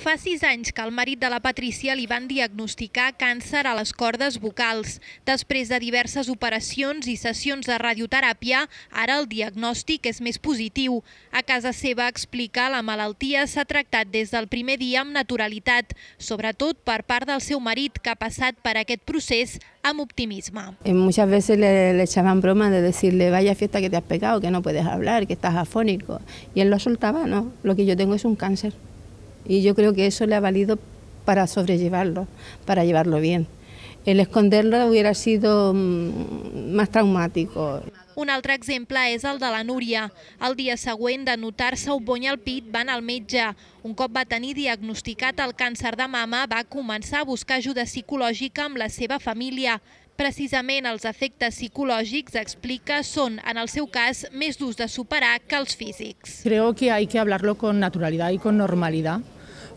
Fa sis anys que al marit de la Patricia li van diagnosticar càncer a les cordes vocals. Després de diverses operacions i sessions de radioteràpia, ara el diagnòstic és més positiu. A casa seva explica la malaltia s'ha tractat des del primer dia amb naturalitat, sobretot per part del seu marit, que ha passat per aquest procés amb optimisme. Y muchas veces le, le echaban broma de decirle, vaya fiesta que te has pegado, que no puedes hablar, que estás afónico. Y él lo soltaba, no, lo que yo tengo es un cáncer. Y yo creo que eso le ha valido para sobrellevarlo, para llevarlo bien. El esconderlo hubiera sido mm, más traumático. Un altre exemple és el de la Núria. El dia següent de notar-se bony al pit van al metge. Un cop va tenir diagnosticat el càncer de mama, va començar a buscar ajuda psicològica amb la seva família. Precisament els efectes psicològics, explica, són, en el seu cas, més durs de superar que els físics. Creo que hay que hablarlo con naturalidad y con normalidad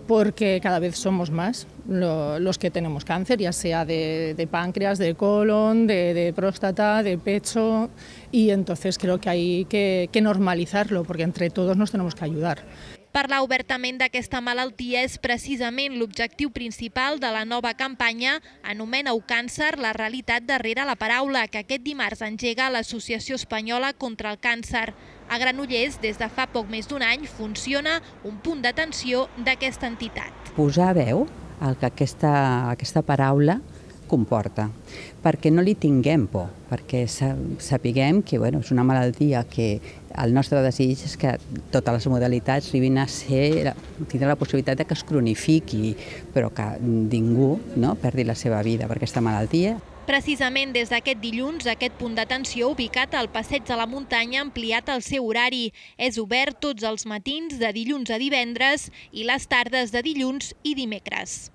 porque cada vez somos más lo, los que tenemos cáncer, ya sea de, de páncreas, de colon, de, de, próstata, de pecho, y entonces creo que hay que, que normalizarlo, porque entre todos nos tenemos que ayudar. Parlar obertament d'aquesta malaltia és precisament l'objectiu principal de la nova campanya Anomena-ho càncer, la realitat darrere la paraula, que aquest dimarts engega l'Associació Espanyola contra el Càncer. A Granollers, des de fa poc més d'un any, funciona un punt d'atenció d'aquesta entitat. Posar veu que aquesta, aquesta paraula comporta, perquè no li tinguem por, perquè sapiguem que bueno, és una malaltia que el nostre desig és que totes les modalitats arribin a ser, tindre la possibilitat de que es cronifiqui, però que ningú no, perdi la seva vida per aquesta malaltia. Precisament des d'aquest dilluns, aquest punt d'atenció ubicat al Passeig de la Muntanya ha ampliat el seu horari. És obert tots els matins de dilluns a divendres i les tardes de dilluns i dimecres.